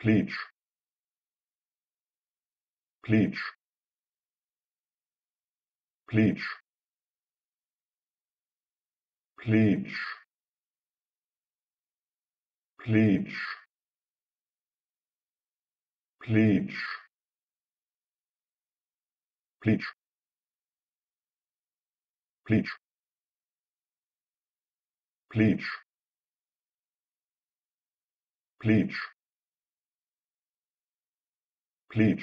Pleach. Pleach. Pleach. Pleach. Pleach. Pleach. Pleach. Pleach. Pleach. Pleach please